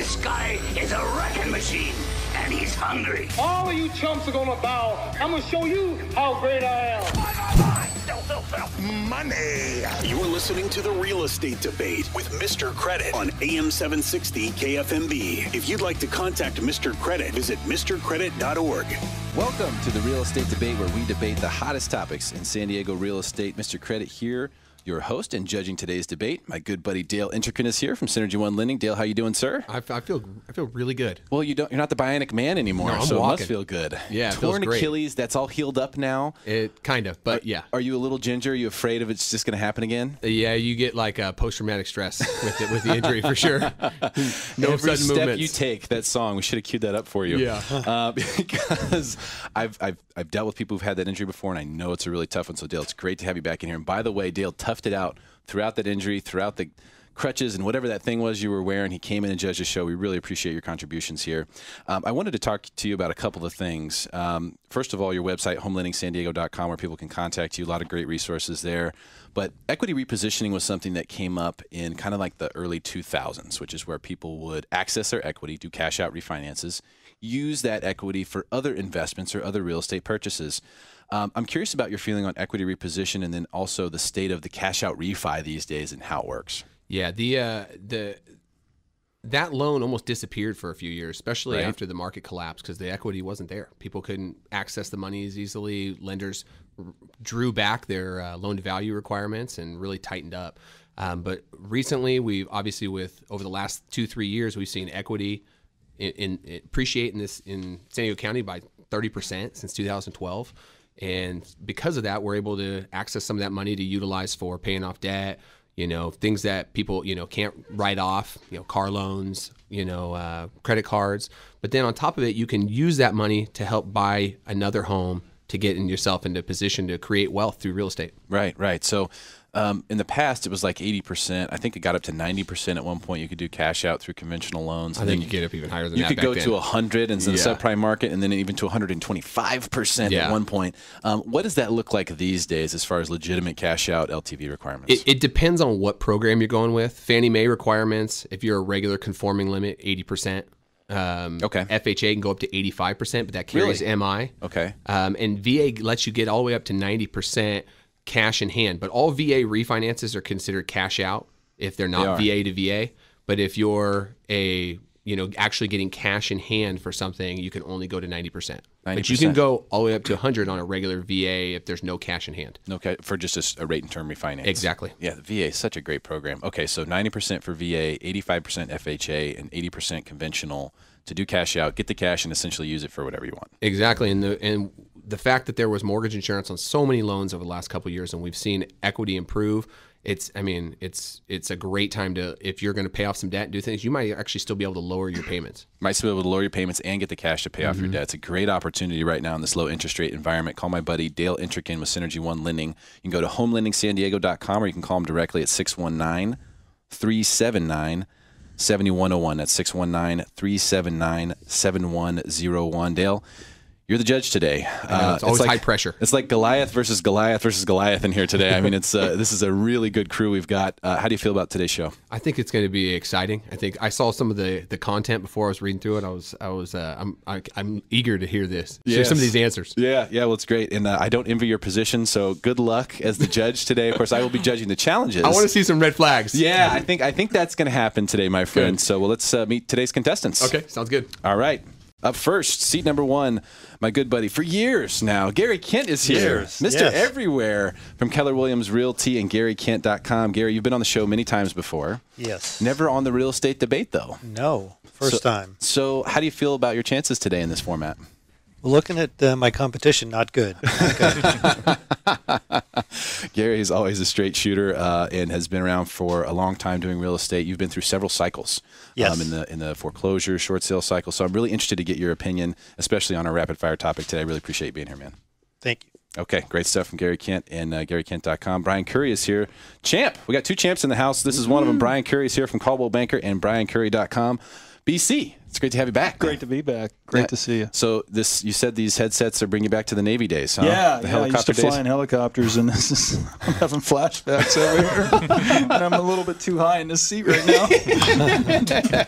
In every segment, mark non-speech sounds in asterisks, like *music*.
This guy is a wrecking machine, and he's hungry. All of you chumps are gonna bow. I'm gonna show you how great I am. Money. You're listening to the Real Estate Debate with Mr. Credit on AM 760 KFMB. If you'd like to contact Mr. Credit, visit MrCredit.org. Welcome to the Real Estate Debate, where we debate the hottest topics in San Diego real estate. Mr. Credit here, your host and judging today's debate. My good buddy Dale Intrican is here from Synergy One Lending. Dale, how you doing, sir? I, I feel I feel really good. Well, you don't. You're not the bionic man anymore, No, so it must feel good. Yeah, torn. Achilles. That's all healed up now. It kind of, but yeah, Are you a little ginger? Are you afraid of it's just going to happen again? yeah. You get like a post traumatic stress with it with the injury for sure. *laughs* no Every sudden step movements. you take, that song, we should have queued that up for you. Yeah. uh, *laughs* because I've, I've I've dealt with people who've had that injury before, and I know it's a really tough one. So Dale, it's great to have you back in here. And by the way, Dale toughed it out throughout that injury, throughout the crutches and whatever that thing was you were wearing. He came in and judged the show. We really appreciate your contributions here. Um, I wanted to talk to you about a couple of things. Um, first of all, your website, homelendingsandiego.com, where people can contact you. A lot of great resources there. But equity repositioning was something that came up in kind of like the early 2000s, which is where people would access their equity, do cash out refinances, use that equity for other investments or other real estate purchases. Um, I'm curious about your feeling on equity reposition and then also the state of the cash out refi these days and how it works. Yeah, the uh, the that loan almost disappeared for a few years, especially Right. after the market collapsed because the equity wasn't there. People couldn't access the money as easily. Lenders drew back their uh, loan to value requirements and really tightened up. Um, but recently, we've obviously with over the last two three years, we've seen equity in, in appreciate in this in San Diego County by 30% since 2012. And because of that, we're able to access some of that money to utilize for paying off debt, you know, things that people, you know, can't write off, you know, car loans, you know, uh, credit cards. But then on top of it, you can use that money to help buy another home to get in yourself into a position to create wealth through real estate. Right, right. So um, in the past, it was like 80%. I think it got up to 90% at one point. You could do cash out through conventional loans. I think then you get up even higher than you that You could go then. to 100 and the Yeah. subprime market and then even to 125% at one point. Um, what does that look like these days as far as legitimate cash out LTV requirements? It, it depends on what program you're going with. Fannie Mae requirements, if you're a regular conforming limit, 80%. Um, Okay. FHA can go up to 85%, but that carries Really? MI. okay. Um, and VA lets you get all the way up to 90% cash in hand. But all VA refinances are considered cash out if they're not They VA to VA. But if you're a you know actually getting cash in hand for something, you can only go to 90%. But you can go all the way up to 100 on a regular VA if there's no cash in hand. Okay, for just a, rate and term refinance. Exactly. Yeah, the VA is such a great program. Okay, so 90% for VA, 85% FHA, and 80% conventional to do cash out, get the cash, and essentially use it for whatever you want. Exactly, and the and the fact that there was mortgage insurance on so many loans over the last couple of years, and we've seen equity improve. It's, I mean, it's it's a great time to if you're going to pay off some debt and do things, you might actually still be able to lower your payments. Might still be able to lower your payments and get the cash to pay off your mm-hmm. debt. It's a great opportunity right now in this low interest rate environment. Call my buddy Dale Intrican with Synergy One Lending. You can go to homelendingsandiego.com or you can call him directly at 619 379 7101. That's 619 379 7101. Dale, you're the judge today. Uh, it's always like, high pressure. It's like Goliath versus Goliath versus Goliath in here today. I mean, it's uh, this is a really good crew we've got. Uh, how do you feel about today's show? I think it's going to be exciting. I think I saw some of the the content before I was reading through it. I was I was uh, I'm I, I'm eager to hear this. Hear some of these answers. Yeah, yeah, well, it's great, and uh, I don't envy your position. So good luck as the judge today. Of course, I will be judging the challenges. *laughs* I want to see some red flags. Yeah, I think I think that's going to happen today, my friend. Good. So well, let's uh, meet today's contestants. Okay, sounds good. All right. Up first, seat number one, my good buddy for years now, Gary Kent is here. Years, Mr. yes. Everywhere from Keller Williams Realty and GaryKent.com. Gary, you've been on the show many times before. Yes. Never on the real estate debate, though. No. First So- time. So, how do you feel about your chances today in this format? Well, looking at uh, my competition, not good. *laughs* Gary is always a straight shooter uh, and has been around for a long time doing real estate. You've been through several cycles Yes. um, in the in the foreclosure, short sale cycle. So I'm really interested to get your opinion, especially on our rapid fire topic today. I really appreciate being here, man. Thank you. Okay, great stuff from Gary Kent and uh, GaryKent.com. Brian Curry is here. Champ, we got two champs in the house. This is one of them. Brian Curry is here from Coldwell Banker and BrianCurry.com. BC, it's great to have you back. Great to be back. Great Yeah. to see you. So this, you said these headsets are bringing you back to the Navy days, huh? Yeah, the yeah, I used to days. fly in helicopters, and this is *laughs* I'm having flashbacks over here. *laughs* and I'm a little bit too high in this seat right now. *laughs*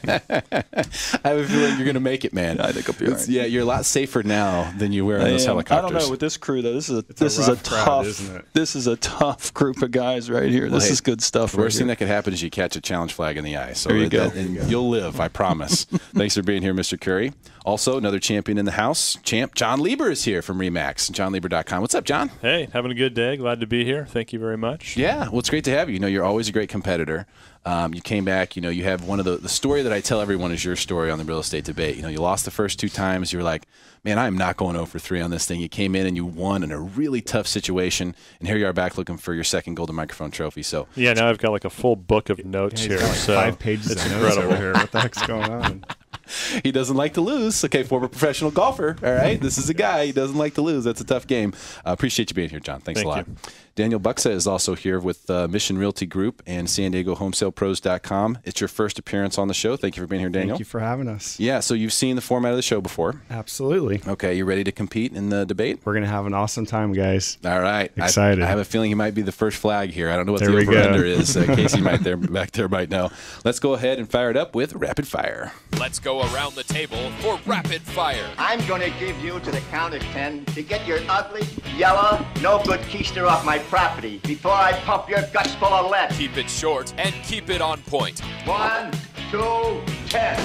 I have a feeling you're going to make it, man. I think I'll be all It's- right. Yeah, you're a lot safer now than you were in those helicopters. I don't know with this crew though. This is a a this is a rough crowd, tough isn't it? this is a tough group of guys right here. this hey, is good stuff. The right worst thing here. that could happen is you catch a challenge flag in the eye. So There you that- go. that- and you'll live, I promise. Thanks for being here, Mr. Curry. Also, another champion in the house, champ John Lieber is here from Remax, johnlieber.com. What's up, John? Hey, having a good day. Glad to be here. Thank you very much. Yeah, well, it's great to have you. You know, you're always a great competitor. Um, you came back. You know, you have one of the the story that I tell everyone is your story on the real estate debate. You know, you lost the first two times. You were like, man, I am not going over three on this thing. You came in and you won in a really tough situation, and here you are back looking for your second golden microphone trophy. So Yeah, now I've got like a full book of notes He's here. like so five pages it's of notes incredible. over here. What the heck's going on? *laughs* *laughs* he doesn't like to lose. Okay, former professional golfer. All right, this is a guy he doesn't like to lose. That's a tough game. Uh, appreciate you being here, John. Thanks Thank a lot. you. Daniel Buxa is also here with uh, Mission Realty Group and San Diego HomeSalePros.com. It's your first appearance on the show. Thank you for being here, Daniel. Thank you for having us. Yeah, so you've seen the format of the show before. Absolutely. Okay, you ready to compete in the debate? We're going to have an awesome time, guys. All right. Excited. I, have a feeling he might be the first flag here. I don't know what There the we go. over under is. Uh, *laughs* Casey might there back there might know. Let's go ahead and fire it up with rapid fire. Let's go around the table for rapid fire. I'm gonna give you to the count of ten to get your ugly, yellow, no good keister off my property before I pump your guts full of lead. Keep it short and keep it on point. One, two, ten.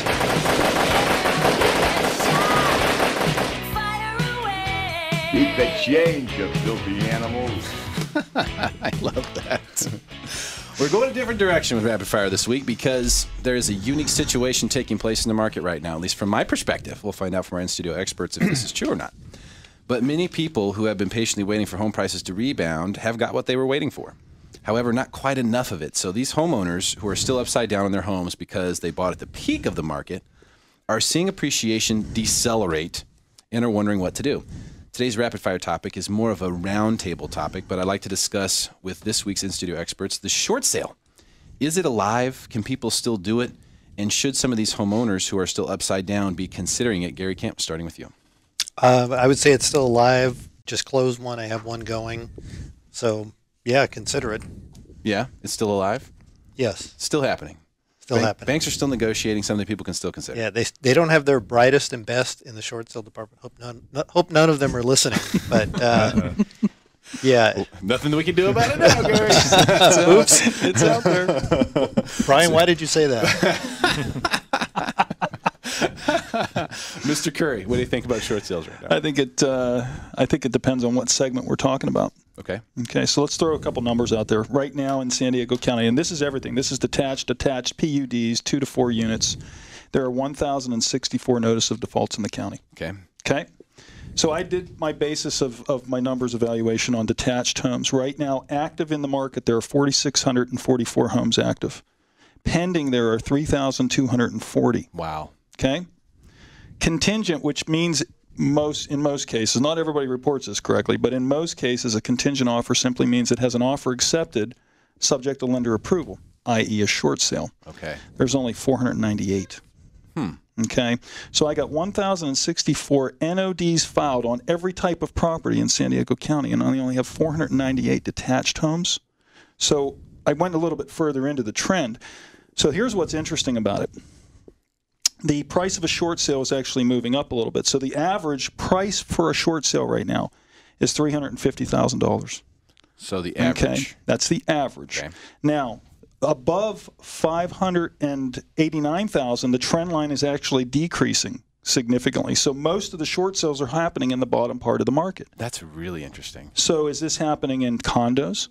Keep the change, you filthy animals. *laughs* I love that. We're going a different direction with rapid fire this week because there is a unique situation taking place in the market right now, at least from my perspective. We'll find out from our in studio experts if this is true or not. But many people who have been patiently waiting for home prices to rebound have got what they were waiting for. However, not quite enough of it. So these homeowners who are still upside down on their homes because they bought at the peak of the market are seeing appreciation decelerate and are wondering what to do. Today's rapid fire topic is more of a roundtable topic, but I'd like to discuss with this week's in studio experts the short sale. Is it alive? Can people still do it? And should some of these homeowners who are still upside down be considering it? Gary Kent, starting with you. Uh, I would say it's still alive. Just closed one. I have one going. So yeah, consider it. Yeah, it's still alive. Yes, Still happening. still Bank- happening. Banks are still negotiating. Some of the people can still consider. Yeah, they they don't have their brightest and best in the short sale department. Hope none no- hope none of them are listening. *laughs* But uh, yeah, Nothing that we can do about it now, Gary. *laughs* oops, it's out there. Brian, why did you say that? *laughs* *laughs* Mr. Curry, what do you think about short sales right now? I think it. Uh, I think it depends on what segment we're talking about. Okay. Okay, so let's throw a couple numbers out there. Right now in San Diego County, and this is everything. This is detached, attached PUDs, two to four units. There are 1,064 notice of defaults in the county. Okay. Okay. So I did my basis of, of my numbers evaluation on detached homes. Right now, active in the market, there are 4,644 homes active. Pending, there are 3,240. Wow. Okay. Contingent, which means most in most cases, not everybody reports this correctly, but in most cases, a contingent offer simply means it has an offer accepted, subject to lender approval, i.e., a short sale. Okay. There's only 498. Hmm. Okay, so I got 1,064 NODs filed on every type of property in San Diego County, and I only have 498 detached homes. So I went a little bit further into the trend. So here's what's interesting about it. The price of a short sale is actually moving up a little bit. So the average price for a short sale right now is $350,000. So the average. Okay, that's the average. Okay. Now, above 589,000, the trend line is actually decreasing significantly. So most of the short sales are happening in the bottom part of the market. That's really interesting. So is this happening in condos?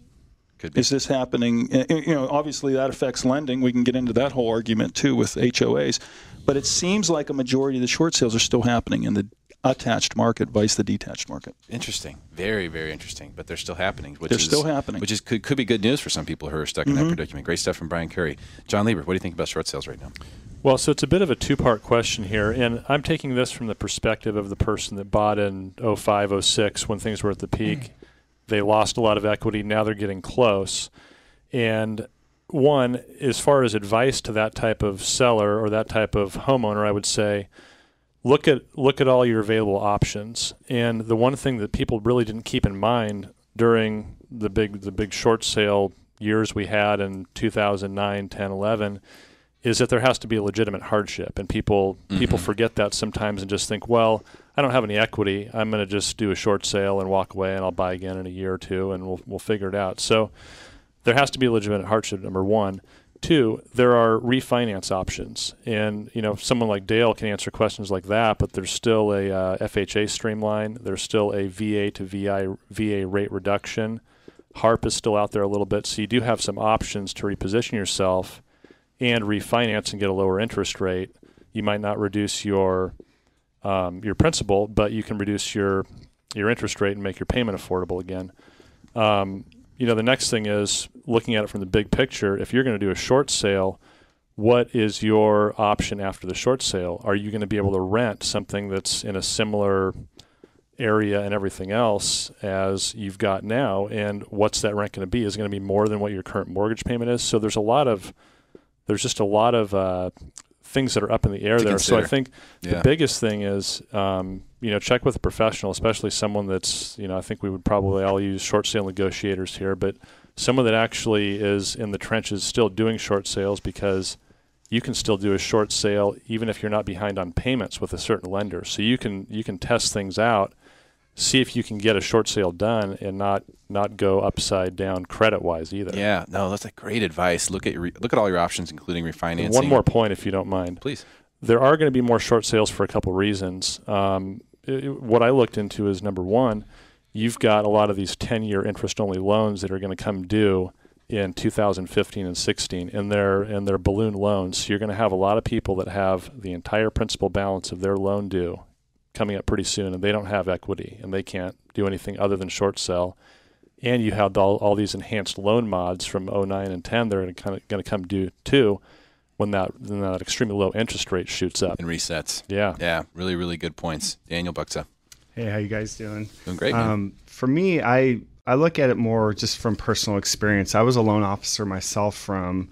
Could be. Is this happening? You know, obviously that affects lending. We can get into that whole argument too with HOAs. But it seems like a majority of the short sales are still happening in the attached market, vice the detached market. Interesting. Very, very interesting. But they're still happening. Which They're is, still happening. Which is could, could be good news for some people who are stuck in Mm-hmm. that predicament. Great stuff from Brian Curry. John Lieber, what do you think about short sales right now? Well, so it's a bit of a two part question here. And I'm taking this from the perspective of the person that bought in 05, 06 when things were at the peak. They lost a lot of equity. Now they're getting close. And one, as far as advice to that type of seller or that type of homeowner, I would say look at look at all your available options. And the one thing that people really didn't keep in mind during the big the big short sale years we had in 2009, 10, 11 is that there has to be a legitimate hardship and people mm-hmm. people forget that sometimes and just think, well, I don't have any equity. I'm going to just do a short sale and walk away and I'll buy again in a year or two and we'll we'll figure it out. So there has to be a legitimate hardship number 1. Two, there are refinance options, and you know someone like Dale can answer questions like that. But there's still a uh, FHA streamline. There's still a VA to VI VA rate reduction. HARP is still out there a little bit, so you do have some options to reposition yourself and refinance and get a lower interest rate. You might not reduce your um, your principal, but you can reduce your your interest rate and make your payment affordable again. Um, you know, the next thing is looking at it from the big picture. If you're going to do a short sale, what is your option after the short sale? Are you going to be able to rent something that's in a similar area and everything else as you've got now? And what's that rent going to be? Is it going to be more than what your current mortgage payment is? So there's a lot of, there's just a lot of uh, things that are up in the air there. So I think Yeah. the biggest thing is, um, you know, check with a professional, especially someone that's, you know, I think we would probably all use short sale negotiators here, but someone that actually is in the trenches still doing short sales because you can still do a short sale even if you're not behind on payments with a certain lender. So you can you can test things out, see if you can get a short sale done and not not go upside down credit wise either. Yeah, no, that's a great advice. Look at your, look at all your options, including And refinancing. one more point, if you don't mind. Please. There are going to be more short sales for a couple reasons. Um, i- i- what I looked into is number one, you've got a lot of these 10 year interest only loans that are going to come due in 2015 and 16 and they're and they're balloon loans so you're going to have a lot of people that have the entire principal balance of their loan due coming up pretty soon and they don't have equity and they can't do anything other than short sell and you have all, all these enhanced loan mods from 09 and 10 they're kind of going to come due too when that when that extremely low interest rate shoots up and resets. Yeah, yeah, really, really good points, Daniel Buxa. Hey, how you guys doing? Doing great, man. Um, for me, I I look at it more just from personal experience. I was a loan officer myself from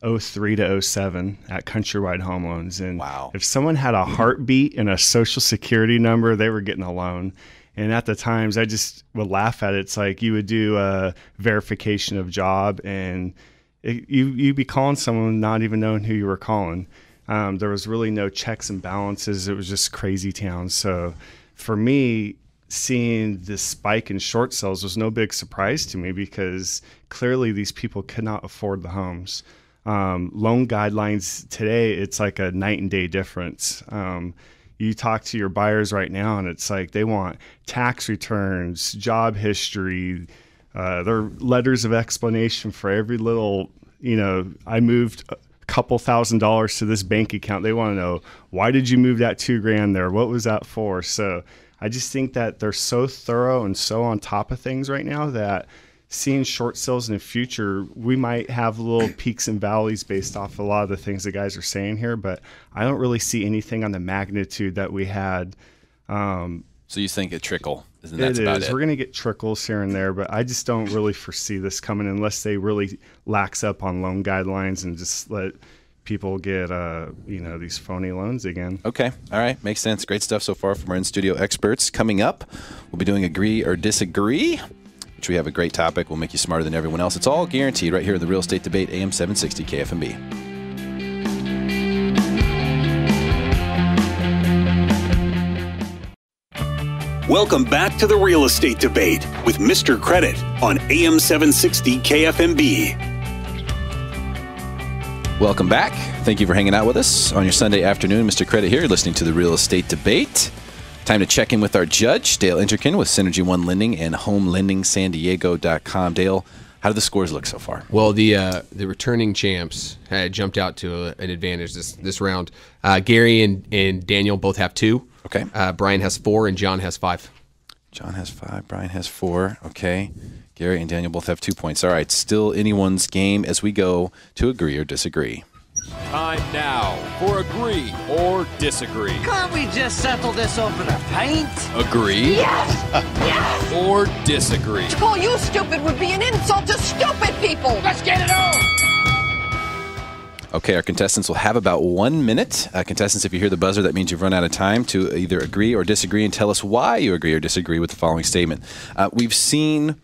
03 to 07 at Countrywide Home Loans, and wow. if someone had a heartbeat and a social security number, they were getting a loan. And at the times, I just would laugh at it. It's like you would do a verification of job, and it, you you'd be calling someone not even knowing who you were calling. Um, there was really no checks and balances. It was just crazy town. So for me, seeing this spike in short sales was no big surprise to me because clearly these people could not afford the homes. Um, loan guidelines today, it's like a night and day difference. Um, you talk to your buyers right now, and it's like they want tax returns, job history, uh, their letters of explanation for every little, you know, I moved a couple thousand dollars to this bank account. They want to know why did you move that two grand there? What was that for? So I just think that they're so thorough and so on top of things right now that seeing short sales in the future, we might have little peaks and valleys based off a lot of the things the guys are saying here, but I don't really see anything on the magnitude that we had. Um, so you think a trickle? Isn't it that's about is. it? We're going to get trickles here and there, but I just don't really foresee this coming unless they really lax up on loan guidelines and just let people get, uh, you know, these phony loans again. Okay. All right. Makes sense. Great stuff so far from our in studio experts. Coming up, we'll be doing agree or disagree, which we have a great topic. We'll make you smarter than everyone else. It's all guaranteed right here in the Real Estate Debate, AM 760 KFMB. Welcome back to the Real Estate Debate with Mr. Credit on AM 760 KFMB. Welcome back. Thank you for hanging out with us on your Sunday afternoon. Mr. Credit here, listening to the Real Estate Debate. Time to check in with our judge, Dale Interkin with Synergy One Lending and HomeLendingSanDiego.com. Dale, how do the scores look so far? Well, the uh, the returning champs had jumped out to a, an advantage this this round. Uh, Gary and, and Daniel both have two. Okay. Uh, Brian has four, and John has five. John has five. Brian has four. Okay. Gary and Daniel both have two points. All right. Still anyone's game as we go to agree or disagree. Time now for agree or disagree. Can't we just settle this over a pint? Agree Yes! Yes! or disagree. To call you stupid would be an insult to stupid people! Let's get it on! Okay, our contestants will have about one minute. Uh, contestants, if you hear the buzzer, that means you've run out of time to either agree or disagree and tell us why you agree or disagree with the following statement. Uh, we've seen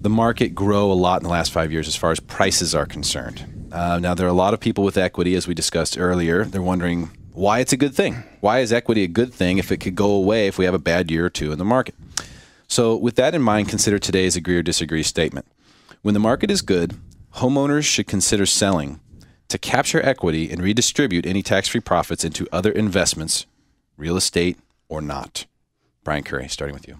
the market grow a lot in the last five years as far as prices are concerned. Uh, now, there are a lot of people with equity, as we discussed earlier. They're wondering why it's a good thing. Why is equity a good thing if it could go away if we have a bad year or two in the market? So, with that in mind, consider today's agree or disagree statement. When the market is good, homeowners should consider selling to capture equity and redistribute any tax free profits into other investments, real estate or not. Brian Curry, starting with you.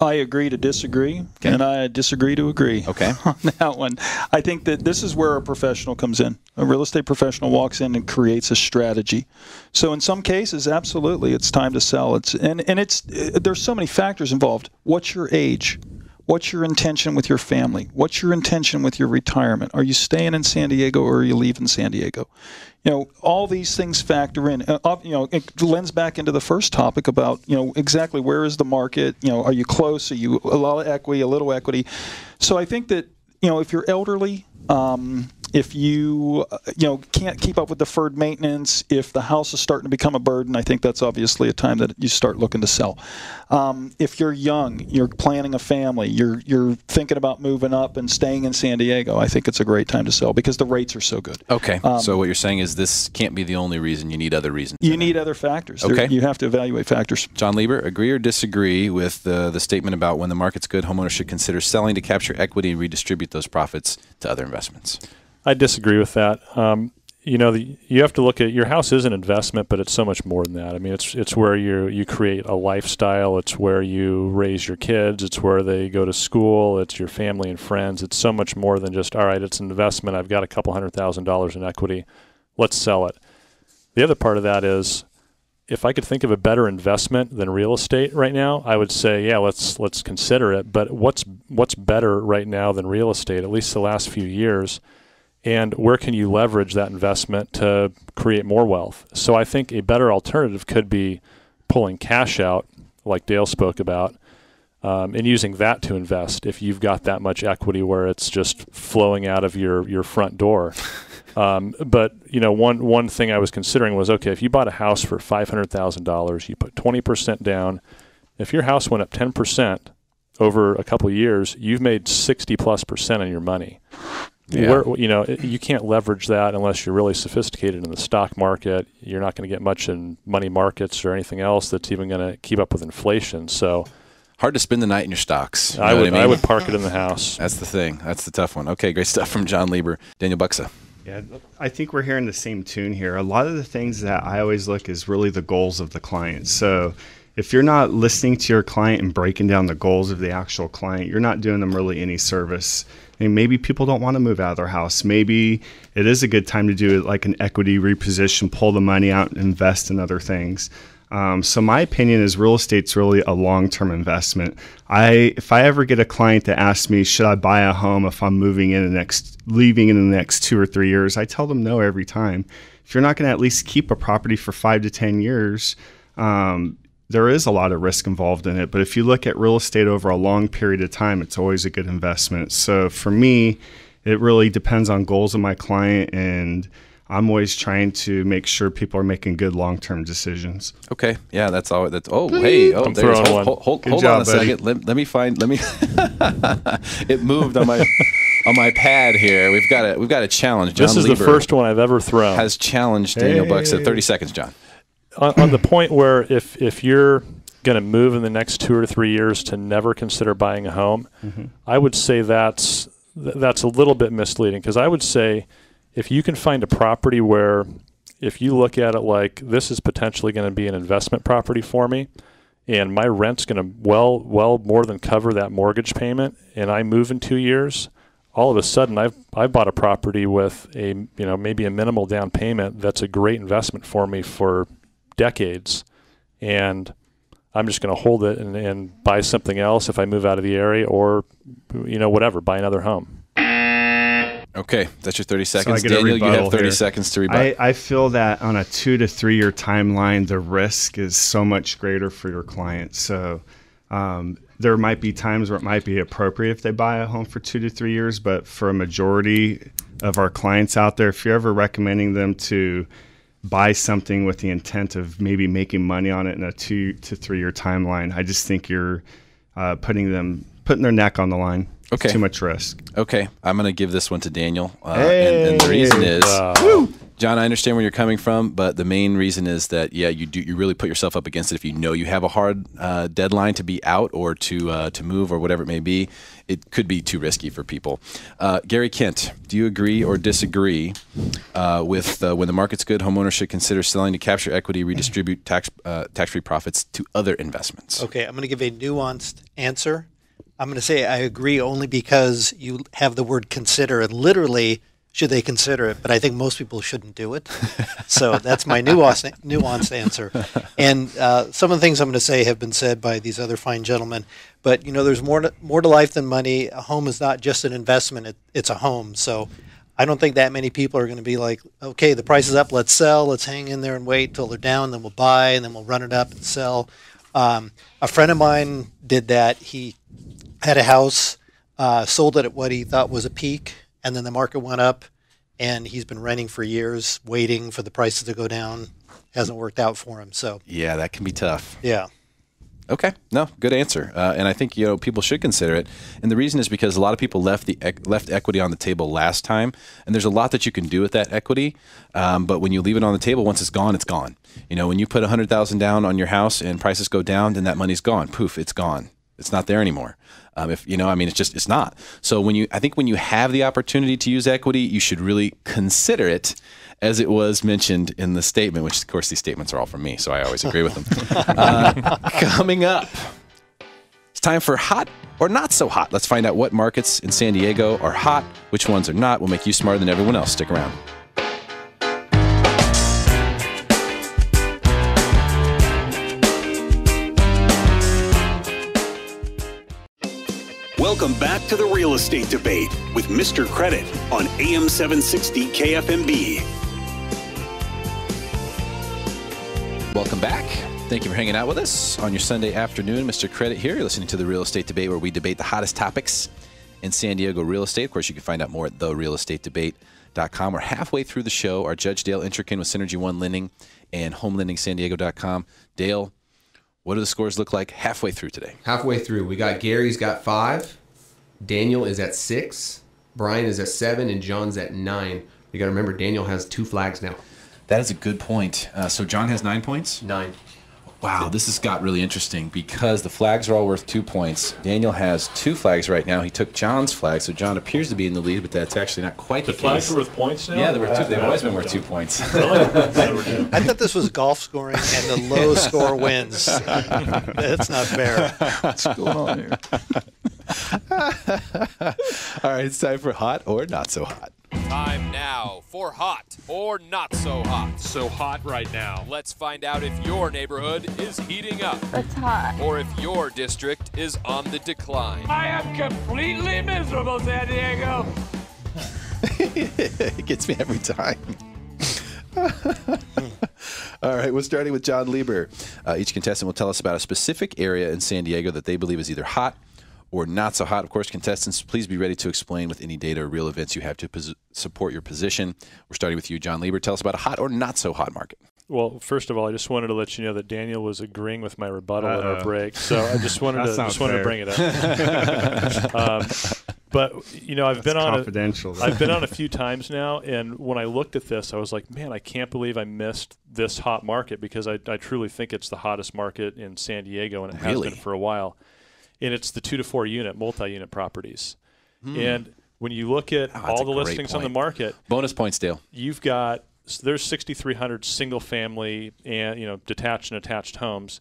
I agree to disagree, and I disagree to agree. Okay. *laughs* On that one, I think that this is where a professional comes in. A real estate professional walks in and creates a strategy. So in some cases, absolutely, it's time to sell. It's and and it's eh, there's so many factors involved. What's your age? What's your intention with your family? What's your intention with your retirement? Are you staying in San Diego or are you leaving San Diego? You know, all these things factor in. Uh, you know, it lends back into the first topic about you know exactly where is the market. You know, are you close? Are you a lot of equity, a little equity? So I think that you know if you're elderly. Um, if you you know can't keep up with deferred maintenance, if the house is starting to become a burden, I think that's obviously a time that you start looking to sell. Um, if you're young, you're planning a family, you're you're thinking about moving up and staying in San Diego, I think it's a great time to sell because the rates are so good. Okay. Um, so what you're saying is this can't be the only reason. You need other reasons. You need other factors. There- Okay. you have to evaluate factors. John Lieber, agree or disagree with the, the statement about when the market's good, homeowners should consider selling to capture equity and redistribute those profits to other investments? I disagree with that. Um, you know, the, you have to look at your house is an investment, but it's so much more than that. I mean, it's it's where you you create a lifestyle. It's where you raise your kids. It's where they go to school. It's your family and friends. It's so much more than just all right. It's an investment. I've got a couple hundred thousand dollars in equity. Let's sell it. The other part of that is if I could think of a better investment than real estate right now, I would say, yeah, let's let's consider it. But what's what's better right now than real estate? At least the last few years, and where can you leverage that investment to create more wealth? So I think a better alternative could be pulling cash out, like Dale spoke about, um, and using that to invest. If you've got that much equity where it's just flowing out of your your front door. *laughs* Um, but you know, one one thing I was considering was okay, if you bought a house for five hundred thousand dollars, you put twenty percent down. If your house went up ten percent over a couple of years, you've made sixty plus percent on your money. Yeah. Where, you know, you can't leverage that unless you're really sophisticated in the stock market. You're not going to get much in money markets or anything else that's even going to keep up with inflation. So Hard to spend the night in your stocks. you I know what would I, mean? would park it in the house. That's the thing. That's the tough one. Okay, great stuff from John Lieber. Daniel Buxa. Yeah, I think we're hearing the same tune here. A lot of the things that I always look is really the goals of the client. So if you're not listening to your client and breaking down the goals of the actual client, you're not doing them really any service. And maybe people don't want to move out of their house. Maybe it is a good time to do like an equity reposition, pull the money out and invest in other things. Um, so my opinion is real estate's really a long-term investment. I if I ever get a client that asks me, should I buy a home if I'm moving in the next, leaving in the next two or three years, I tell them no every time. If you're not going to at least keep a property for five to ten years, um, there is a lot of risk involved in it. But if you look at real estate over a long period of time, it's always a good investment. So for me, it really depends on goals of my client and. I'm always trying to make sure people are making good long-term decisions. Okay, yeah, that's all. That's oh, hey, oh, I'm there's throwing hold, hold, hold, hold job, on a buddy. second. Let, let me find. Let me. *laughs* it moved on my on my pad here. We've got a we've got a challenge. John This is Lieber the first one I've ever thrown. Has challenged Daniel Buxa 30 seconds, John. On, on the point where if if you're going to move in the next two or three years to never consider buying a home, Mhm. I would say that's th- that's a little bit misleading because I would say if you can find a property where if you look at it like this is potentially going to be an investment property for me and my rent's going to well well more than cover that mortgage payment and I move in 2 years all of a sudden I've I've bought a property with a you know maybe a minimal down payment that's a great investment for me for decades and I'm just going to hold it and, and buy something else if I move out of the area or you know whatever buy another home Okay, that's your 30 seconds. get a Daniel, you have 30 here. seconds to rebut. I, I feel that on a two to three year timeline, the risk is so much greater for your client. So um, there might be times where it might be appropriate if they buy a home for two to three years, but for a majority of our clients out there, if you're ever recommending them to buy something with the intent of maybe making money on it in a two to three year timeline, I just think you're uh, putting them putting their neck on the line. It's Okay. too much risk. Okay, I'm going to give this one to Daniel. Uh, and, and the reason is, John, I understand where you're coming from, but the main reason is that yeah, you do you really put yourself up against it if you know you have a hard uh, deadline to be out or to uh, to move or whatever it may be. It could be too risky for people. Uh, Gary Kent, do you agree or disagree uh, with uh, when the market's good, homeowners should consider selling to capture equity, redistribute tax uh, tax-free profits to other investments? Okay, I'm going to give a nuanced answer. I'm going to say I agree only because you have the word consider, and literally, should they consider it? But I think most people shouldn't do it. so that's my nuanced, nuanced answer. And uh, some of the things I'm going to say have been said by these other fine gentlemen. But you know, there's more to, more to life than money. A home is not just an investment; it, it's a home. So. I don't think that many people are going to be like, okay, the price is up, let's sell, let's hang in there and wait till they're down, then we'll buy, and then we'll run it up and sell. Um, a friend of mine did that. He had a house, uh, sold it at what he thought was a peak, and then the market went up, and he's been renting for years, waiting for the prices to go down. Hasn't worked out for him. So Yeah, that can be tough. yeah, Okay, no, good answer, uh, and I think you know people should consider it. And the reason is because a lot of people left the left equity on the table last time, and there's a lot that you can do with that equity. Um, but when you leave it on the table, once it's gone, it's gone. You know, when you put a hundred thousand down on your house and prices go down, then that money's gone. Poof, it's gone. It's not there anymore. Um, if you know, I mean, it's just it's not. So when you, I think when you have the opportunity to use equity, you should really consider it, as it was mentioned in the statement. Which, of course, these statements are all from me, so I always agree with them. *laughs* uh, coming up, it's time for hot or not so hot. Let's find out what markets in San Diego are hot, which ones are not. We'll make you smarter than everyone else. Stick around. Welcome back to the real estate debate with Mr. Credit on AM 760 KFMB. Welcome back. Thank you for hanging out with us on your Sunday afternoon. Mr. Credit here. You're listening to the Real Estate Debate, where we debate the hottest topics in San Diego real estate. Of course, you can find out more at therealestatedebate.com. We're halfway through the show. Our Judge Dale Intrican with Synergy One Lending and HomeLendingSanDiego.com. Dale, what do the scores look like halfway through today? Halfway through, we got Gary's got five, Daniel is at six, Brian is at seven, and John's at nine. You got to remember, Daniel has two flags now. That is a good point. Uh, so John has nine points. Nine. Wow, this has got really interesting because the flags are all worth two points. Daniel has two flags right now. He took John's flag, so John appears to be in the lead, but that's actually not quite the, The flags case. are worth points now? Yeah, they were two, they've always been worth two points. *laughs* I thought this was golf scoring, and the low score wins. *laughs* That's not fair. What's going on here? *laughs* all right, it's time for hot or not so hot. Time now for hot or not so hot. So hot right now. Let's find out if your neighborhood is heating up It's hot. or if your district is on the decline. I am completely miserable, San Diego. *laughs* it gets me every time. *laughs* All right, we're starting with John Lieber. Uh, each contestant will tell us about a specific area in San Diego that they believe is either hot or not so hot. Of course, contestants, please be ready to explain with any data or real events you have to pos- support your position. We're starting with you, John Lieber. Tell us about a hot or not so hot market. Well, first of all, I just wanted to let you know that Daniel was agreeing with my rebuttal at our Uh-oh. break, so I just *laughs* wanted to not just wanted to bring it up. *laughs* um, but you know, I've That's been on confidential, A, though. I've been on a few *laughs* times now, and when I looked at this, I was like, man, I can't believe I missed this hot market because I, I truly think it's the hottest market in San Diego, and it has been for a while. And it's the two to four unit, multi-unit properties. And when you look at Hmm. Oh, all the great listings on the market, Bonus points, Dale. you've got s- there's 6,300 single family and you know detached and attached homes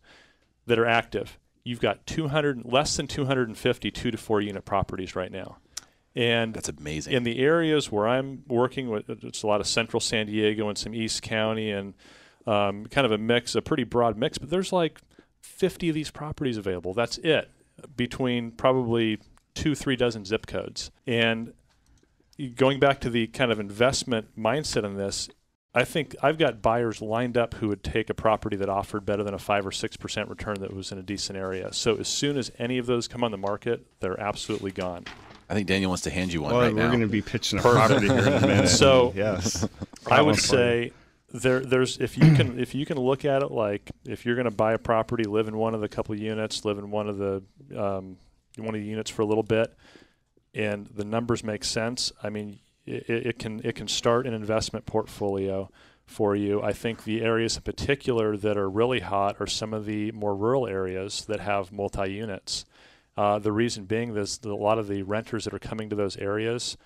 that are active. You've got 200 less than 250 two to four unit properties right now, and That's amazing. in the areas where I'm working with, it's a lot of central San Diego and some East County and um, kind of a mix, a pretty broad mix. But there's like 50 of these properties available. That's it between probably two, three dozen zip codes. And going back to the kind of investment mindset on this, I think I've got buyers lined up who would take a property that offered better than a five or six percent return that was in a decent area. So as soon as any of those come on the market, they're absolutely gone. I think Daniel wants to hand you one Well, right we're now. going to be pitching a property here in a minute. So, yes, I would one for say there there's if you can if you can look at it like if you're going to buy a property, live in one of the couple units, live in one of the um, one of the units for a little bit, and the numbers make sense. I mean, it, it can it can start an investment portfolio for you. I think the areas in particular that are really hot are some of the more rural areas that have multi units. Uh, the reason being that a lot of the renters that are coming to those areas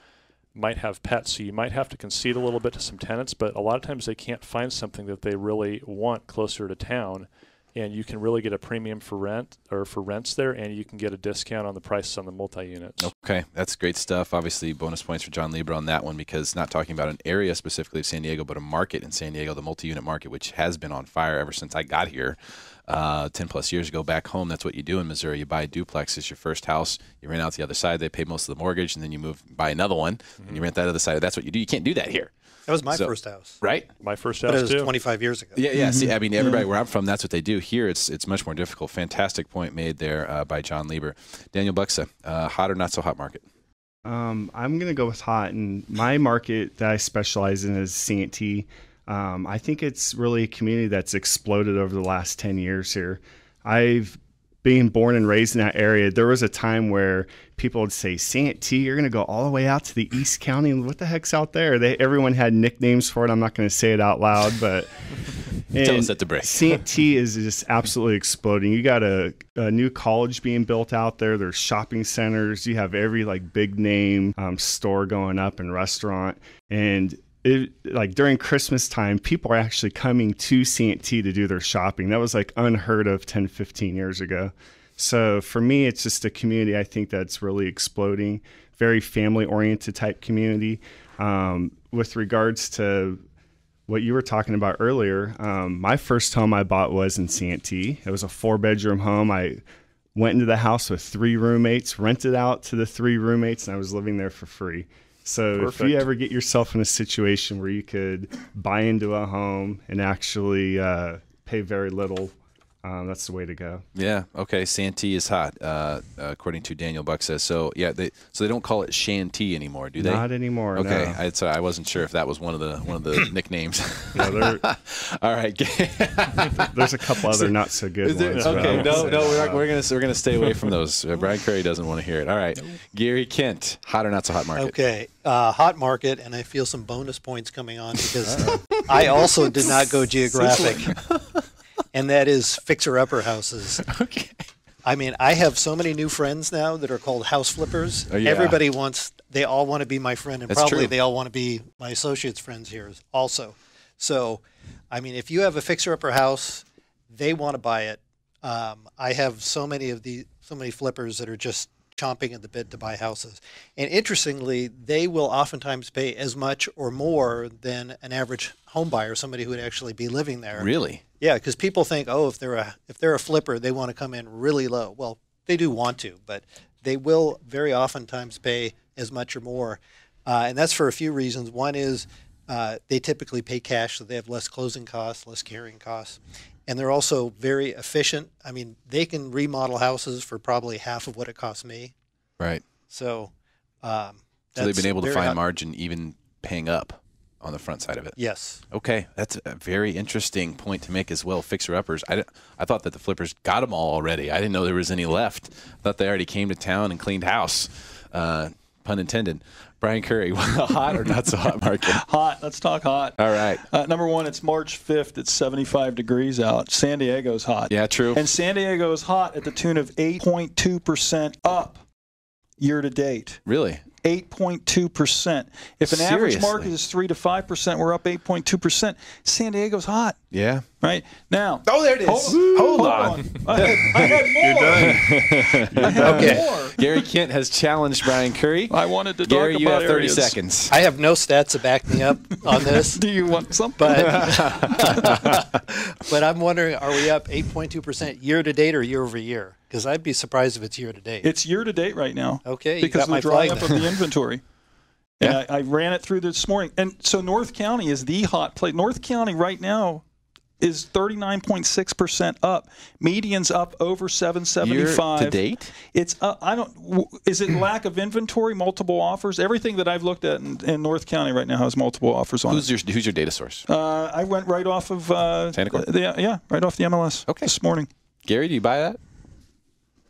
might have pets, so you might have to concede a little bit to some tenants, but a lot of times they can't find something that they really want closer to town, and you can really get a premium for rent or for rents there, and you can get a discount on the prices on the multi units. Okay, that's great stuff. Obviously, bonus points for John Lieber on that one because not talking about an area specifically of San Diego, but a market in San Diego, the multi-unit market, which has been on fire ever since I got here. Uh, 10 plus years ago back home. That's what you do in missouri. You buy a duplex. It's your first house. You rent out the other side. They pay most of the mortgage and then you move buy another one and you rent that other side. That's what you do. You can't do that here That was my So- first house. right My first But house it was too. 25 years ago. Yeah, yeah. See, I mean, everybody where I'm from, that's what they do. Here, it's it's much more difficult. Fantastic point made there uh, by John Lieber. Daniel Buxa, uh, hot or not so hot market? Um, I'm gonna go with hot, and my market that I specialize in is Santee. Um, I think it's really a community that's exploded over the last ten years here. I've being born and raised in that area, there was a time where people would say, Santee, you're going to go all the way out to the East County. What the heck's out there? They, everyone had nicknames for it. I'm not going to say it out loud, but *laughs* Tell us at the break. Santee is just absolutely exploding. You got a, a new college being built out there. There's shopping centers. You have every like big name um, store going up and restaurant. And it, like during Christmas time, people are actually coming to Santee to do their shopping. That was like unheard of 10, 15 years ago. So for me, it's just a community I think that's really exploding. Very family oriented type community. Um, with regards to what you were talking about earlier, um, my first home I bought was in Santee. It was a four bedroom home. I went into the house with three roommates, rented out to the three roommates, and I was living there for free. So if you ever get yourself in a situation where you could buy into a home and actually uh, pay very little, um, that's the way to go. Yeah. Okay. Santee is hot, uh, according to Daniel Buxa. So yeah, they so they don't call it Shanty anymore, do they? Not anymore. Okay. no. I, so I wasn't sure if that was one of the one of the *coughs* nicknames. No, there- *laughs* All right. *laughs* There's a couple other not so good Is there- ones. okay, won't no, no, we're, not, we're gonna we're gonna stay away from those. Uh, Brian Curry doesn't want to hear it. All right, Gary Kent, hot or not so hot market? Okay, uh, hot market, and I feel some bonus points coming on because I also did not go *laughs* geographic, and that is fixer-upper houses. *laughs* Okay. I mean, I have so many new friends now that are called house flippers. Oh, yeah. Everybody wants, they all want to be my friend, and That's probably true. they all want to be my associates' friends here also. So, I mean, if you have a fixer-upper house, they want to buy it. Um, I have so many of the so many flippers that are just chomping at the bit to buy houses. And interestingly, they will oftentimes pay as much or more than an average home buyer, somebody who would actually be living there. Really? Yeah, because people think, oh, if they're a if they're a flipper, they want to come in really low. Well, they do want to, but they will very oftentimes pay as much or more, uh, and that's for a few reasons. One is uh, they typically pay cash, so they have less closing costs, less carrying costs, and they're also very efficient. I mean, they can remodel houses for probably half of what it costs me. Right. So, um, So they've been able to find hot- margin even paying up on the front side of it. Yes. Okay, that's a very interesting point to make as well. Fixer uppers. I, I thought that the flippers got them all already. I didn't know there was any left. I thought they already came to town and cleaned house. Uh, pun intended. Brian Curry, *laughs* hot or not so hot market? Hot. Let's talk hot. All right. Uh, number one, it's March 5th. It's 75 degrees out. San Diego's hot. Yeah, true. And San Diego is hot at the tune of 8.2% up year to date. Really? 8.2%. If an average market is 3 to 5%, we're up 8.2%. San Diego's hot, Yeah. right? Now, Oh, there it is. Hold, Hold on. on. I had, I had *laughs* more. I had Okay. more. Gary Kent has challenged Brian Curry. I wanted to Gary, talk you about have 30 areas. seconds. I have no stats to back me up on this. *laughs* Do you want something? But *laughs* but I'm wondering, are we up 8.2 percent year to date or year over year? Because I'd be surprised if it's year to date. It's year to date right now. Okay, because of the my dry up of the inventory. And I, I ran it through this morning. And so North County is the hot place. North County right now, is 39.6% up. Median's up over 775. Year to date? It's uh, I don't is it *clears throat* lack of inventory, multiple offers? Everything that I've looked at in, in North County right now has multiple offers on Who's it. your Who's your data source? Uh, I went right off of uh, Sandicor? the- yeah, right off the MLS Okay. this morning. Gary, do you buy that?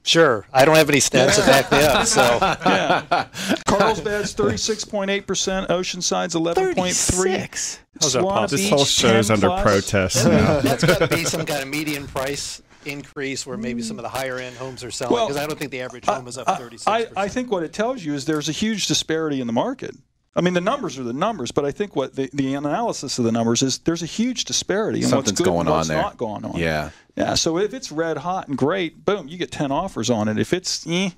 Sure. I don't have any stats to back me up, *laughs* so Yeah. Carlsbad's 36.8%, Oceanside's 11.3. How's Swan? This whole show's 10 under plus. protest now. that's got to be some kind of median price increase where maybe some of the higher end homes are selling Well, because I don't think the average home is up I- 36 I, I think what it tells you is there's a huge disparity in the market. I mean, the numbers are the numbers, but I think what the, the analysis of the numbers is there's a huge disparity in what's Something's good going and on there. not going on. Yeah. Yeah. So if it's red hot and great, boom, you get 10 offers on it. If it's eh,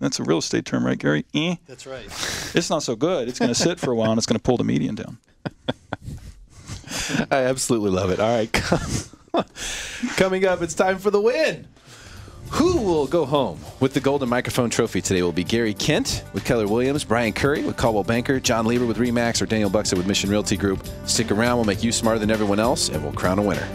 that's a real estate term, right, Gary? Eh, That's right. *laughs* it's not so good. It's going to sit for a while and it's going to pull the median down. *laughs* I absolutely love it. All right. *laughs* Coming up, it's time for the win. Who will go home with the Golden Microphone Trophy today will be Gary Kent with Keller Williams, Brian Curry with Coldwell Banker, John Lieber with Remax, or Daniel Buxa with Mission Realty Group. Stick around. We'll make you smarter than everyone else, and we'll crown a winner.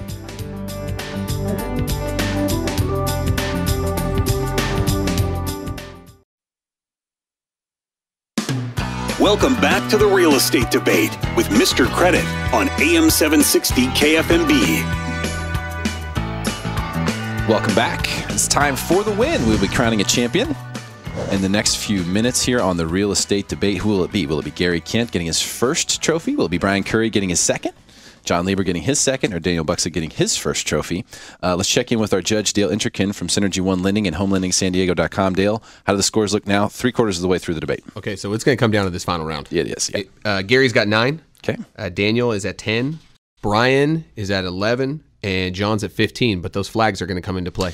Welcome back to the real estate debate with Mr. Credit on AM 760 KFMB. Welcome back. It's time for the win. We'll be crowning a champion in the next few minutes here on the real estate debate. Who will it be? Will it be Gary Kent getting his first trophy? Will it be Brian Curry getting his second? John Lieber getting his second, or Daniel Buxa getting his first trophy. Uh, let's check in with our judge, Dale Interkin from Synergy One Lending and HomeLendingSanDiego.com. Dale, how do the scores look now? Three quarters of the way through the debate. Okay, so it's going to come down to this final round. It is. Yeah. Uh, Gary's got nine. Okay. Uh, Daniel is at 10. Brian is at 11. And John's at 15. But those flags are going to come into play.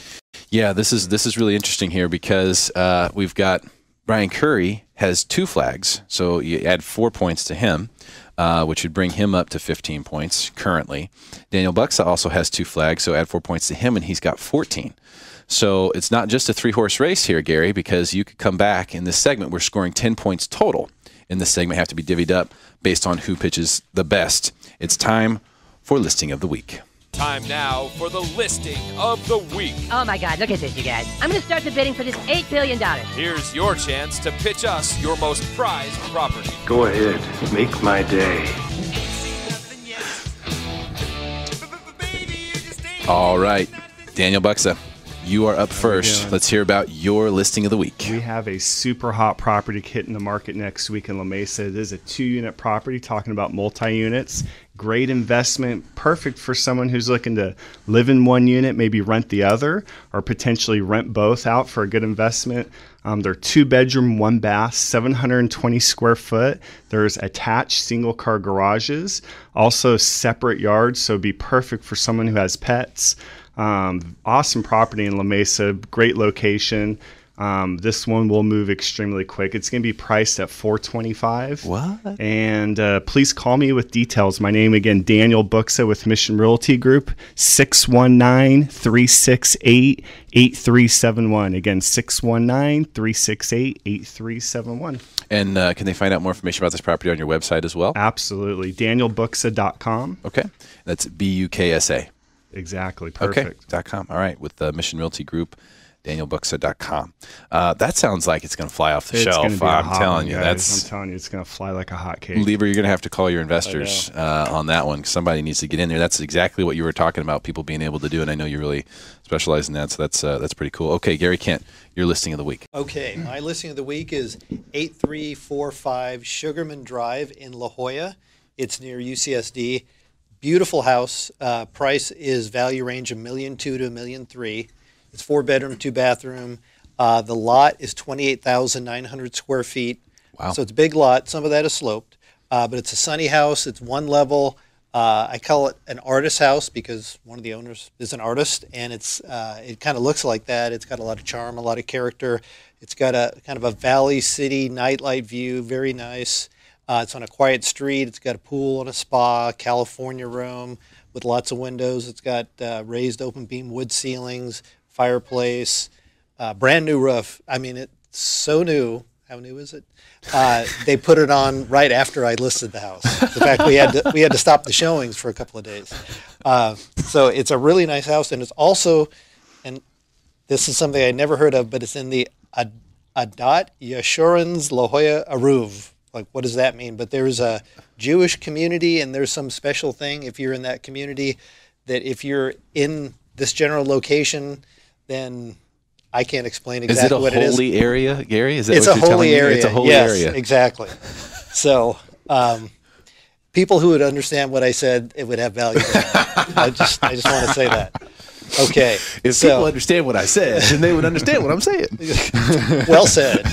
Yeah, this is this is really interesting here because uh, we've got Brian Curry has two flags, so you add four points to him, uh, which would bring him up to 15 points currently. Daniel Buxa also has two flags, so add four points to him, and he's got 14. So it's not just a three horse race here, Gary, because you could come back in this segment. We're scoring 10 points total in this segment, have to be divvied up based on who pitches the best. It's time for listing of the week. Time now for the listing of the week. Oh my god, look at this, you guys. I'm gonna start the bidding for this $8 billion. Here's your chance to pitch us your most prized property. Go ahead, make my day. All right, Daniel Buxa, you are up first. Let's hear about your listing of the week. We have a super hot property hitting the market next week in La Mesa. It is a two unit property, talking about multi units. Great investment, perfect for someone who's looking to live in one unit, maybe rent the other, or potentially rent both out for a good investment. Um, they're two bedroom, one bath, 720 square foot. There's attached single car garages, also separate yards, so be perfect for someone who has pets. Um, awesome property in La Mesa, great location. Um, this one will move extremely quick. It's going to be priced at 425. What? And uh, please call me with details. My name again, Daniel Buxa with Mission Realty Group, 619-368-8371. Again, 619-368-8371. And uh, can they find out more information about this property on your website as well? Absolutely. DanielBuxa.com. Okay. That's B U K S A. Exactly. Perfect. Okay. Com. All right. With the Mission Realty Group, danielbuxa.com. Uh, that sounds like it's going to fly off the It's shelf. gonna be a I'm hot telling one, you. guys. That's I'm telling you, it's going to fly like a hot cake. Lieber, you're going to have to call your investors uh, on that one. 'cause Somebody needs to get in there. That's exactly what you were talking about. People being able to do, and I know you really specialize in that. So that's uh, that's pretty cool. Okay, Gary Kent, your listing of the week. Okay, my listing of the week is 8345 Sugarman Drive in La Jolla. It's near UCSD. Beautiful house. Uh, price is value range a million two to a million three. It's four bedroom, two bathroom. Uh, the lot is 28,900 square feet. Wow. So it's a big lot. Some of that is sloped, uh, but it's a sunny house. It's one level. Uh, I call it an artist house because one of the owners is an artist, and it's uh, it kind of looks like that. It's got a lot of charm, a lot of character. It's got a kind of a valley city nightlight view, very nice. Uh, it's on a quiet street. It's got a pool and a spa, California room with lots of windows. It's got uh, raised open beam wood ceilings, fireplace, uh, brand new roof. I mean, it's so new. how new is it? Uh, they put it on right after I listed the house. In fact, we had to, we had to stop the showings for a couple of days. Uh, so it's a really nice house, and it's also, and this is something I never heard of, but it's in the Ad- Adat Yeshurun's La Jolla Eruv. Like, what does that mean? But there's a Jewish community, and there's some special thing if you're in that community that if you're in this general location, then I can't explain Is exactly it a what it is. holy area, Gary? Is that it's what a you're telling holy me? area. It's a holy yes, area. exactly. *laughs* So, um, people who would understand what I said, it would have value. I just, I just want to say that. Okay. *laughs* If so, people understand what I said, then they would understand what I'm saying. *laughs* well said.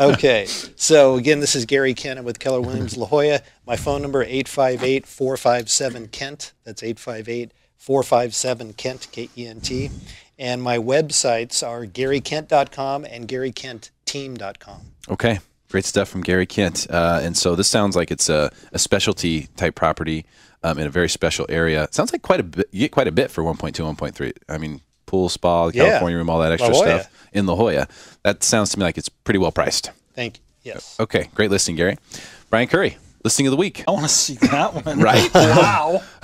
Okay. So again, this is Gary Kennan with Keller Williams La Jolla. My phone number 858-457-KENT. That's 858-457-KENT, K-E-N-T. And my websites are garykent.com and garykentteam.com. Okay, great stuff from Gary Kent. Uh, and so this sounds like it's a, a specialty type property um, in a very special area. Sounds like quite a bit. You get quite a bit for 1.2, 1.3. I mean, pool, spa, Yeah. California room, all that extra stuff in La Jolla. That sounds to me like it's pretty well priced. Thank you. Yes. Okay, great listing, Gary. Brian Curry, listing of the week. I want to see that one. *laughs* Right? wow. *laughs*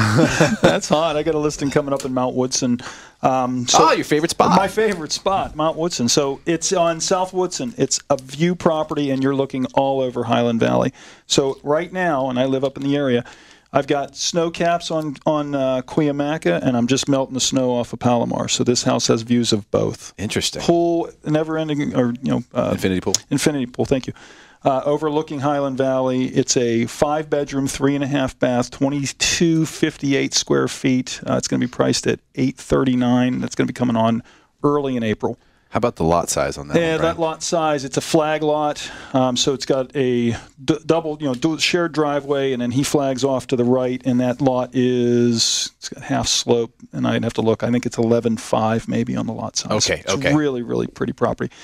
That's hot. I got a listing coming up in Mount Woodson. Um, so oh, your favorite spot. My favorite spot, Mount Woodson. So it's on South Woodson. It's a view property, and you're looking all over Highland Valley. So right now, and I live up in the area, I've got snow caps on on uh, Cuyamaca, and I'm just melting the snow off of Palomar. So this house has views of both. Interesting. Pool, never ending, or you know, uh, Infinity pool. Infinity pool. Thank you. Uh, overlooking Highland Valley. It's a five bedroom, three and a half bath, 2258 square feet. Uh, it's going to be priced at 839. That's going to be coming on early in April. How about the lot size on that? Yeah, one, that lot size. It's a flag lot, um, so it's got a d- double, you know, shared driveway, and then he flags off to the right, and that lot is it's got half slope, and I'd have to look. I think it's 11.5 maybe on the lot size. Okay, it's okay. Really, really pretty property.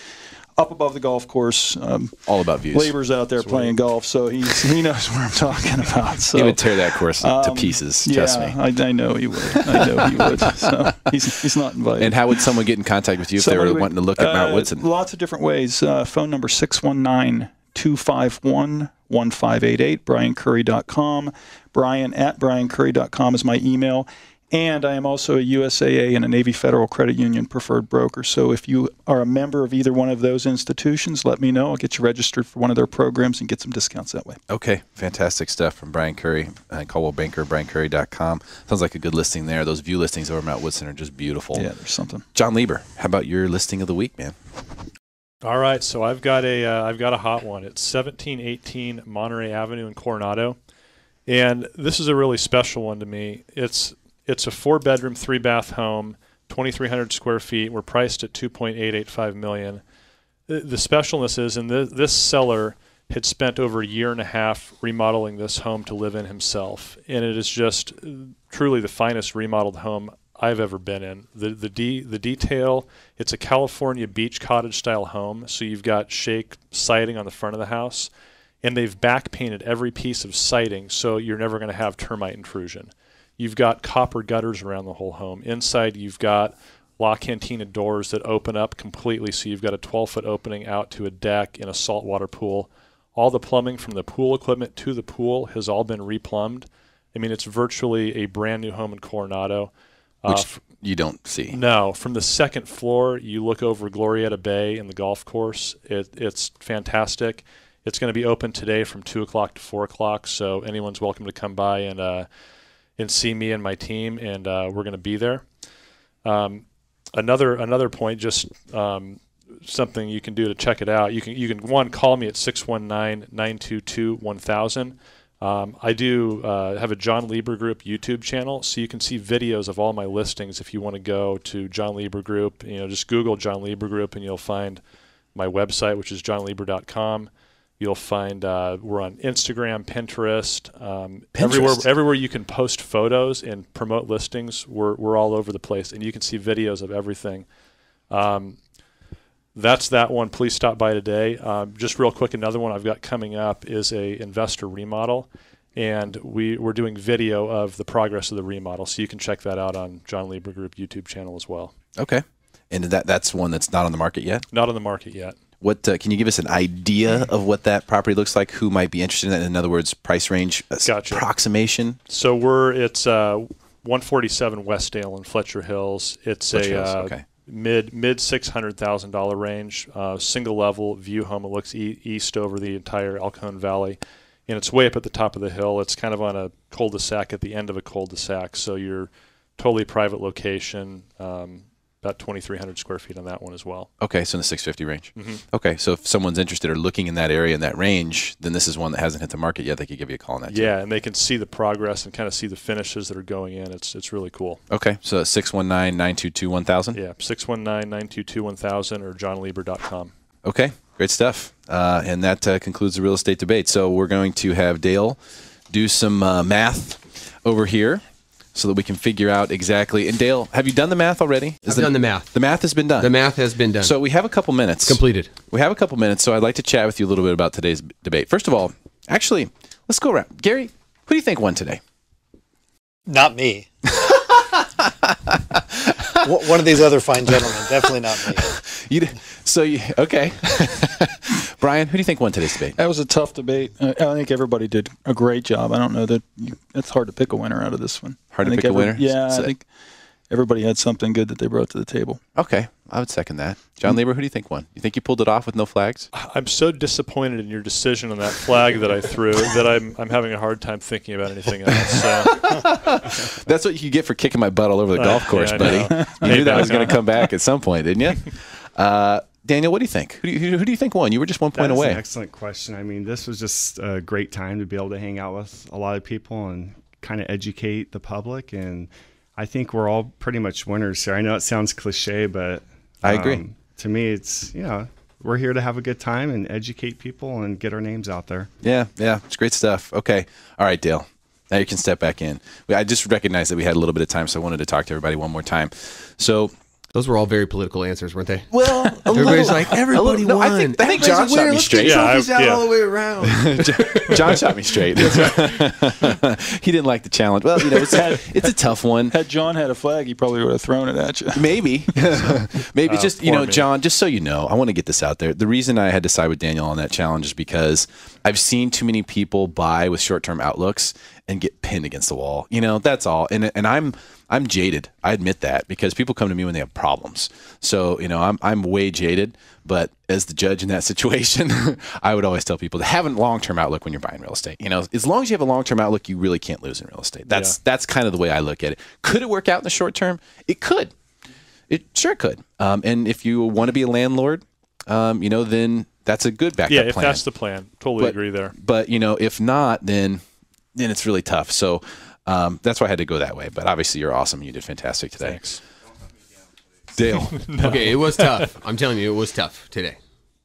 Up above the golf course. Um, All about views. Lieber's out there playing golf, so he's, he knows *laughs* what I'm talking about. So he would tear that course to um, pieces. yeah, Trust me. I, I know he would. I know he would. *laughs* So he's, he's not invited. And how would someone get in contact with you if they were would- wanting to look at Mount uh, Woodson? Lots of different ways. Uh, phone number 619 251 1588, briancurry.com. Brian at briancurry.com is my email. And I am also a USAA and a Navy Federal Credit Union preferred broker. So if you are a member of either one of those institutions, let me know. I'll get you registered for one of their programs and get some discounts that way. Okay, fantastic stuff from Brian Curry, uh, Coldwell Banker, briancurry.com. Sounds like a good listing there. Those view listings over Mount Woodson are just beautiful. Yeah, there's something. John Lieber, how about your listing of the week, man? All right, so I've got a uh, I've got a hot one. It's 1718 Monterey Avenue in Coronado, and this is a really special one to me. It's it's a four bedroom, three bath home, 2,300 square feet. We're priced at 2.885 million. The, specialness is, and th- this seller had spent over a year and a half remodeling this home to live in himself, and it is just uh, truly the finest remodeled home I've ever been in. The the de- the detail. It's a California beach cottage style home, so you've got shake siding on the front of the house, and they've back painted every piece of siding, so you're never going to have termite intrusion. You've got copper gutters around the whole home. Inside, you've got La Cantina doors that open up completely, so you've got a 12 foot opening out to a deck in a saltwater pool. All the plumbing from the pool equipment to the pool has all been replumbed. I mean, it's virtually a brand new home in Coronado. Uh, Which f- you don't see. no, from the second floor, you look over Glorietta Bay and the golf course. It, it's fantastic. It's going to be open today from two o'clock to four o'clock, so anyone's welcome to come by and uh, and see me and my team, and uh, we're going to be there. Um, another another point, just um, something you can do to check it out. You can you can one call me at 619-922-1000. Um, I do uh, have a John Lieber Group YouTube channel, so you can see videos of all my listings. If you want to go to John Lieber Group, you know, just Google John Lieber Group, and you'll find my website, which is johnlieber.com. You'll find uh, we're on Instagram, Pinterest, um, everywhere. Everywhere you can post photos and promote listings, we're we're all over the place, and you can see videos of everything. Um, that's that one. Please stop by today. Um, just real quick, another one I've got coming up is a investor remodel, and we we're doing video of the progress of the remodel, so you can check that out on John Lieber Group YouTube channel as well. Okay. And that that's one that's not on the market yet? Not on the market yet. What uh, can you give us an idea of what that property looks like? Who might be interested in that? In other words, price range uh, Gotcha. approximation. So we're it's uh, 147 Westdale in Fletcher Hills. It's Fletcher a Hills, uh, okay. mid mid six hundred thousand dollar range, uh, single level view home. It looks e- east over the entire El Cajon Valley, and it's way up at the top of the hill. It's kind of on a cul-de-sac at the end of a cul-de-sac, so you're totally private location. Um, about 2,300 square feet on that one as well. Okay, so in the 650 range. Mhm. Okay, so if someone's interested or looking in that area in that range, then this is one that hasn't hit the market yet. They could give you a call on that. too. Yeah, and they can see the progress and kind of see the finishes that are going in. It's it's really cool. Okay, so 619-922-1000. Yeah, 619-922-1000 or johnlieber.com. Okay, great stuff. Uh, and that uh, concludes the real estate debate. So we're going to have Dale do some uh, math over here so that we can figure out exactly. And Dale, have you done the math already? I've done the math. The math has been done. The math has been done. So we have a couple minutes. Completed. We have a couple minutes, so I'd like to chat with you a little bit about today's debate. First of all, actually, let's go around. Gary, who do you think won today? Not me. *laughs* One of these other fine gentlemen, definitely not me. *laughs* You, d- so you, okay. *laughs* Brian, who do you think won today's debate? That was a tough debate. Uh, I think everybody did a great job. I don't know that you, it's hard to pick a winner out of this one. Hard I to think pick a winner? Yeah, So- I think everybody had something good that they brought to the table. Okay, I would second that. John Lieber, who do you think won? You think you pulled it off with no flags? I'm so disappointed in your decision on that flag that I threw that I'm I'm having a hard time thinking about anything else. So. *laughs* That's what you get for kicking my butt all over the Uh, golf course, yeah, buddy. You knew that Payback, was going to come back at some point, didn't you? *laughs* Uh, Daniel, what do you think? Who do you, who do you think won? You were just one point away. An excellent question. I mean, this was just a great time to be able to hang out with a lot of people and kind of educate the public. And I think we're all pretty much winners here. I know it sounds cliche, but I agree. um, to me, it's you know we're here to have a good time and educate people and get our names out there. Yeah, yeah, it's great stuff. Okay, all right, Dale. Now you can step back in. I just recognized that we had a little bit of time, so I wanted to talk to everybody one more time. So Those were all very political answers, weren't they? Well, a *laughs* everybody's little- like a everybody little- no, won. I think- I think Everybody's John a shot me straight. Yeah, I- out yeah. all the way around. *laughs* John shot me straight. *laughs* he didn't like the challenge. Well, you know, it's, it's a tough one. Had John had a flag, he probably would have thrown it at you. Maybe, maybe Oh, just you know, me. John. Just so you know, I want to get this out there. The reason I had to side with Daniel on that challenge is because I've seen too many people buy with short-term outlooks and get pinned against the wall. You know, that's all. And and I'm I'm jaded. I admit that because people come to me when they have problems. So you know, I'm I'm way jaded. But as the judge in that *laughs* situation, I would always tell people to have a long-term outlook when you're buying real estate. You know, as long as you have a long-term outlook, you really can't lose in real estate. That's that's kind of the way I look at it. Could it work out in the short term? It could. It sure could. Um, and if you want to be a landlord, um, you know, then that's a good backup yeah, if plan. that's the plan, totally But- agree there. But you know, if not, then then it's really tough. So um, that's why I had to go that way. But obviously, you're awesome. You did fantastic today. Thanks. Dale. *laughs* Okay, it was tough. I'm telling you, it was tough today.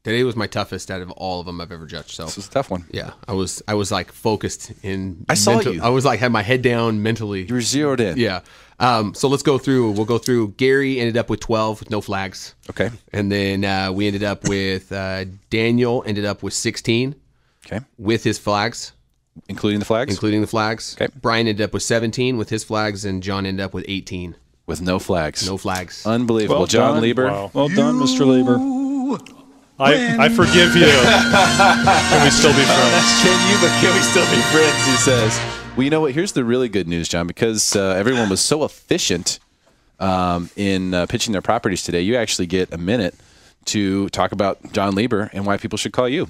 Today was my toughest out of all of them I've ever judged. So this was a tough one. Yeah, I was I was like focused in. I saw mental- you. I was like had my head down mentally. You were zeroed in. Yeah. Um, so let's go through. We'll go through. Gary ended up with 12 with no flags. Okay. And then uh, we ended up with uh, Daniel ended up with 16. Okay. With his flags. Including the flags? Including the flags. Okay. Brian ended up with 17 with his flags, and John ended up with 18. With no flags. No flags. Unbelievable. Well John done. Lieber. Wow. Well done, Mr. Lieber. I, I forgive you. *laughs* Can we still be friends? *laughs* Can you, but can we still be friends? He says. Well, you know what? Here's the really good news, John. Because uh, everyone was so efficient um, in uh, pitching their properties today, you actually get a minute to talk about John Lieber and why people should call you,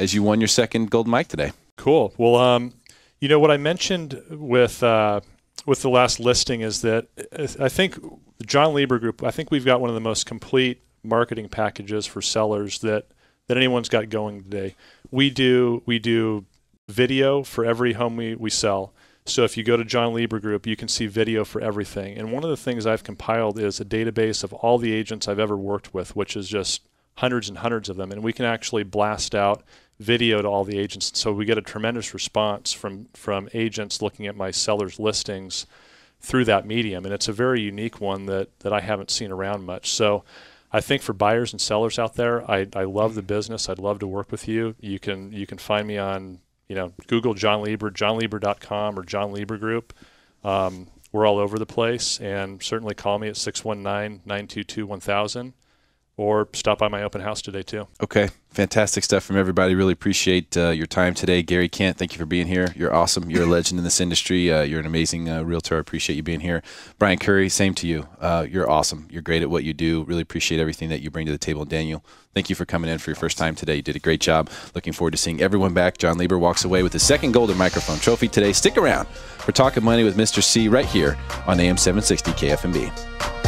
as you won your second gold mic today. Cool. Well, um, you know what I mentioned with uh, with the last listing is that I think the John Lieber Group. I think we've got one of the most complete marketing packages for sellers that that anyone's got going today. We do we do video for every home we, we sell. So if you go to John Lieber Group, you can see video for everything. And one of the things I've compiled is a database of all the agents I've ever worked with, which is just hundreds and hundreds of them. And we can actually blast out video to all the agents. So we get a tremendous response from from agents looking at my sellers listings through that medium. And it's a very unique one that that I haven't seen around much. So I think for buyers and sellers out there, I, I love the business. I'd love to work with you. You can you can find me on you know Google John Lieber, johnlieber.com or John Lieber Group. Um, we're all over the place, and certainly call me at 619-922-1000. or stop by my open house today too. Okay, fantastic stuff from everybody. Really appreciate uh, your time today, Gary Kent. Thank you for being here. You're awesome. You're a *laughs* legend in this industry. Uh, you're an amazing uh, realtor. I appreciate you being here. Brian Curry, same to you. Uh, you're awesome. You're great at what you do. Really appreciate everything that you bring to the table. Daniel, thank you for coming in for your first time today. You did a great job. Looking forward to seeing everyone back. John Lieber walks away with his second Golden Microphone Trophy today. Stick around for Talking Money with Mr. C right here on AM 760 KFMB.